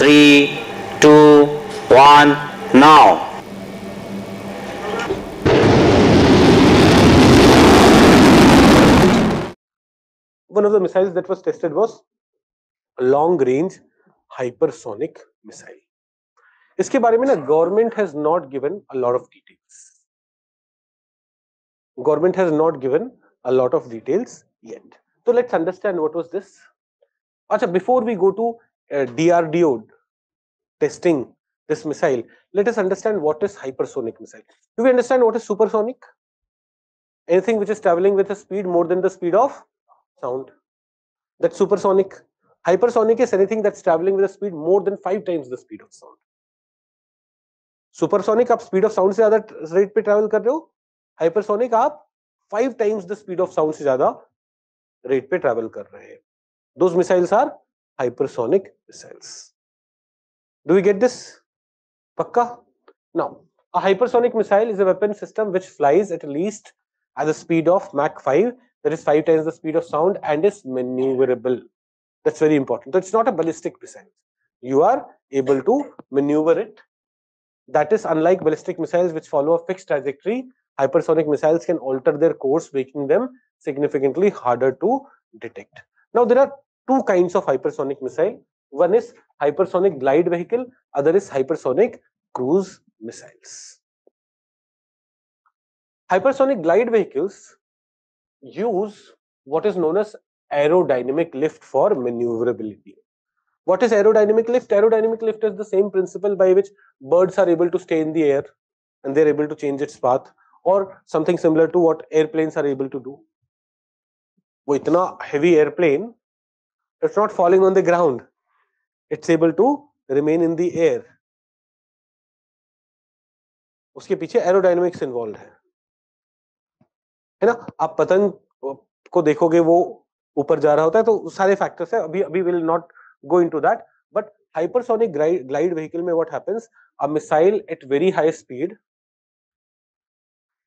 three, two, one, now. One of the missiles that was tested was long range hypersonic missile. इसके बारे में ना government has not given a lot of details government has not given a lot of details yet so let's understand what was this acha before we go to uh, drdo testing this missile let us understand what is hypersonic missile do we understand what is supersonic anything which is traveling with a speed more than the speed of sound that's supersonic hypersonic is anything that's traveling with a speed more than 5 times the speed of sound supersonic आप speed of sound से ज्यादा rate पे travel कर रहे हो hypersonic आप five times the speed of sound से ज्यादा रेट पे ट्रेवल कर रहे हैं those missiles are hypersonic missiles. Do we get this? Pakka? Now, a hypersonic missile is a weapon system which flies at least at the speed of Mach 5, that is 5 times the speed of sound, and is maneuverable. That's very important. So it's not a ballistic missile. You are able to maneuver it. That is unlike ballistic missiles which follow a fixed trajectory. Hypersonic missiles can alter their course, making them significantly harder to detect. Now, there are two kinds of hypersonic missile one is hypersonic glide vehicle other is hypersonic cruise missiles hypersonic glide vehicles use what is known as aerodynamic lift for maneuverability what is aerodynamic lift? Aerodynamic lift is the same principle by which birds are able to stay in the air and they're able to change its path or something similar to what airplanes are able to do. वो इतना heavy airplane, It's not falling on the ground. It's able to remain in the air. उसके पीछे aerodynamics involve है है ना आप पतंग को देखोगे वो ऊपर जा रहा होता है तो सारे फैक्टर्स है अभी अभी will not into that but hypersonic glide, glide vehicle may what happens a missile at very high speed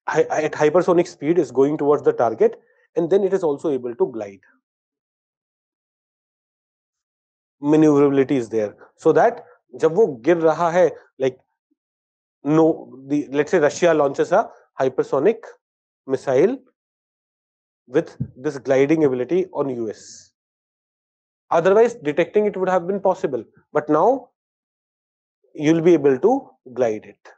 at hypersonic speed is going towards the target and then it is also able to glide maneuverability is there so that जब वो गिर रहा है like no the let's say russia launches a hypersonic missile with this gliding ability on us Otherwise, detecting it would have been possible. But now, you'll be able to glide it.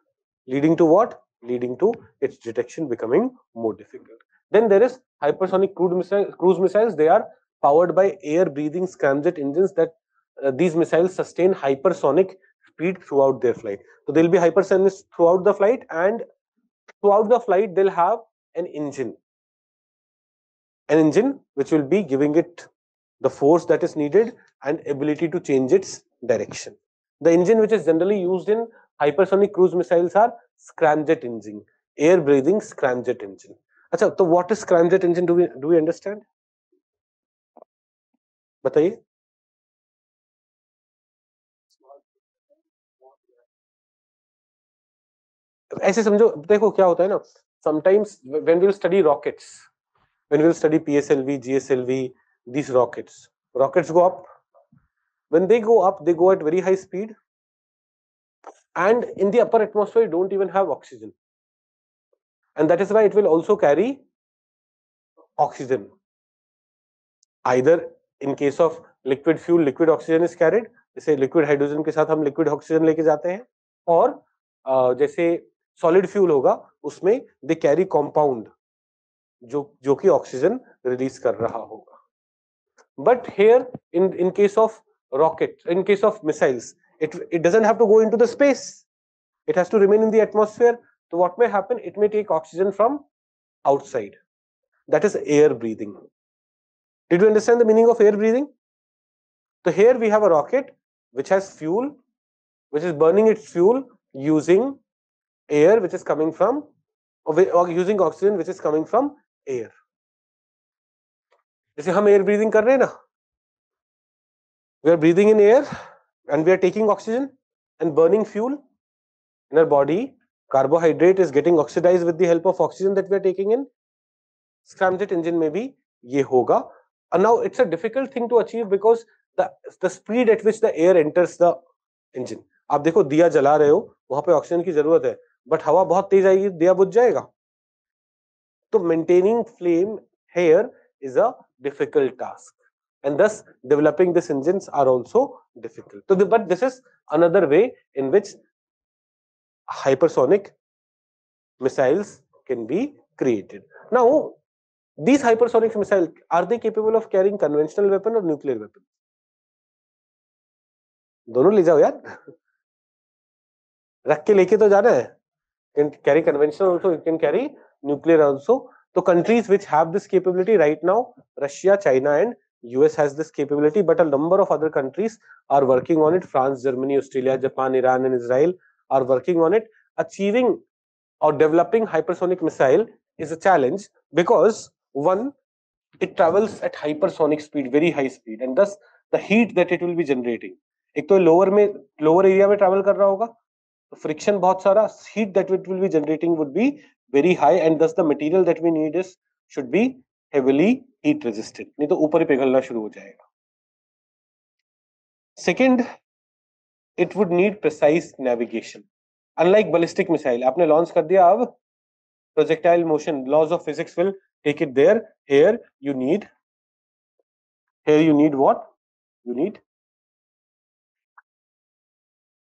Leading to what? Leading to its detection becoming more difficult. Then there is hypersonic cruise, missile, cruise missiles. They are powered by air-breathing scramjet engines that uh, these missiles sustain hypersonic speed throughout their flight. So they'll be hypersonic throughout the flight and throughout the flight they'll have an engine. An engine which will be giving it the force that is needed and ability to change its direction. The engine which is generally used in hypersonic cruise missiles are scramjet engine, air breathing scramjet engine. Achha, so what is scramjet engine? Do we do we understand? बताइए ऐसे समझो, देखो क्या होता है ना sometimes when will study rockets when will study P S L V G S L V these rockets rockets go up when they go up they go at very high speed and in the upper atmosphere don't even have oxygen and that is why it will also carry oxygen either in case of liquid fuel liquid oxygen is carried जैसे liquid hydrogen के साथ हम liquid oxygen लेके जाते हैं और जैसे solid fuel होगा, उसमें द कैरी कॉम्पाउंड जो जो कि ऑक्सीजन रिलीज़ कर रहा होगा। But here in in case of rocket in case of missiles it it doesn't have to go into the space it has to remain in the atmosphere तो what may happen it may take oxygen from outside that is air breathing did you understand the meaning of air breathing तो here we have a rocket which has fuel which is burning its fuel using air which is coming from or using oxygen which is coming from air जैसे हम air breathing कर रहे हैं ना we are breathing in air and we are taking oxygen and burning fuel in our body carbohydrate is getting oxidized with the help of oxygen that we are taking in scramjet engine में भी ये होगा and now it's a difficult thing to achieve because the the speed at which the air enters the engine आप देखो दिया जला रहे हो वहाँ पे ऑक्सीजन की ज़रूरत है बट हवा बहुत तेज आएगी दिया बुझ जाएगा तो maintaining flame here is a difficult task and thus developing these engines are also difficult. So, the, but this is another way in which hypersonic missiles can be created. Now, these hypersonic missiles, are they capable of carrying conventional weapon or nuclear weapon? दोनों ले जाओ यार रख के लेके तो जाना है can carry conventional also you can carry nuclear also so countries which have this capability right now, Russia, China and US has this capability, but a number of other countries are working on it. France, Germany, Australia, Japan, Iran and Israel are working on it. Achieving or developing hypersonic missile is a challenge because one, it travels at hypersonic speed, very high speed and thus the heat that it will be generating. एक तो lower में lower area में travel कर रहा होगा friction बहुत सारा heat that it will be generating would be very high and thus the material that we need is should be heavily heat resistant नहीं तो ऊपर ही पिघलना शुरू हो जाएगा। Second it would need precise navigation unlike ballistic missile आपने launch कर दिया, अब projectile motion laws of physics will take it there here you need here you need what you need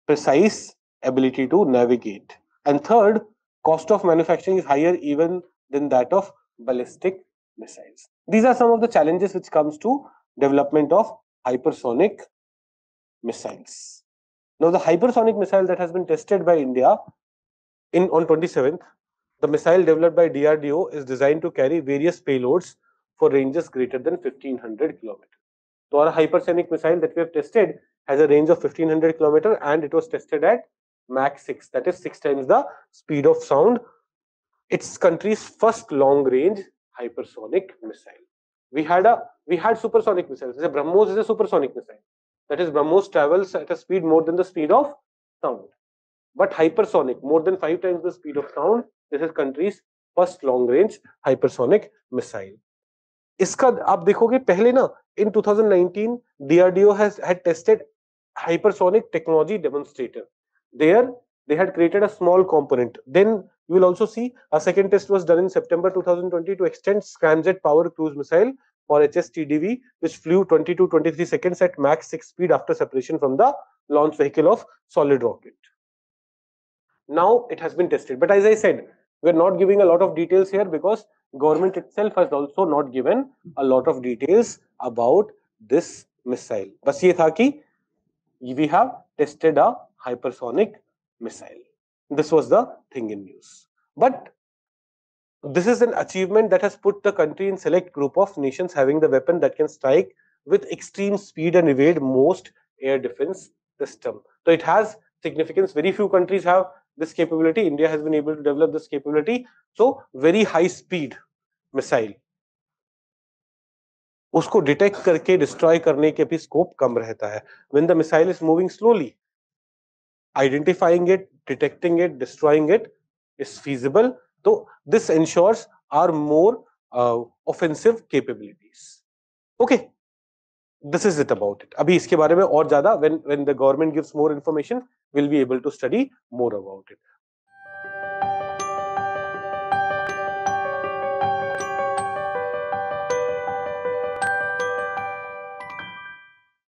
precise ability to navigate and third cost of manufacturing is higher even than that of ballistic missiles. These are some of the challenges which comes to development of hypersonic missiles. Now the hypersonic missile that has been tested by India in on 27th, the missile developed by DRDO is designed to carry various payloads for ranges greater than 1500 kilometers. So our hypersonic missile that we have tested has a range of 1500 kilometers and it was tested at Mach 6, that is six times the speed of sound. It's country's first long range hypersonic missile. We had a we had supersonic missiles. The BrahMos is a supersonic missile. That is, BrahMos travels at a speed more than the speed of sound. But hypersonic, more than five times the speed of sound. This is country's first long range hypersonic missile. इसका आप देखोगे पहले ना in 2019 DRDO has had tested hypersonic technology demonstrator there they had created a small component then you will also see a second test was done in september 2020 to extend scramjet power cruise missile for hstdv which flew 20 to 23 seconds at max 6 speed after separation from the launch vehicle of solid rocket now it has been tested but as i said we're not giving a lot of details here because government itself has also not given a lot of details about this missile बस ये था कि we have tested a hypersonic missile. This was the thing in news. But this is an achievement that has put the country in select group of nations having the weapon that can strike with extreme speed and evade most air defense system. So it has significance. Very few countries have this capability. India has been able to develop this capability. So very high speed missile. उसको detect करके destroy करने के भी scope कम रहता है when the missile is moving slowly identifying it, detecting it, destroying it is feasible. So this ensures our more uh, offensive capabilities. Okay, this is it about it. अभी इसके बारे में और ज़्यादा when when the government gives more information, we'll be able to study more about it.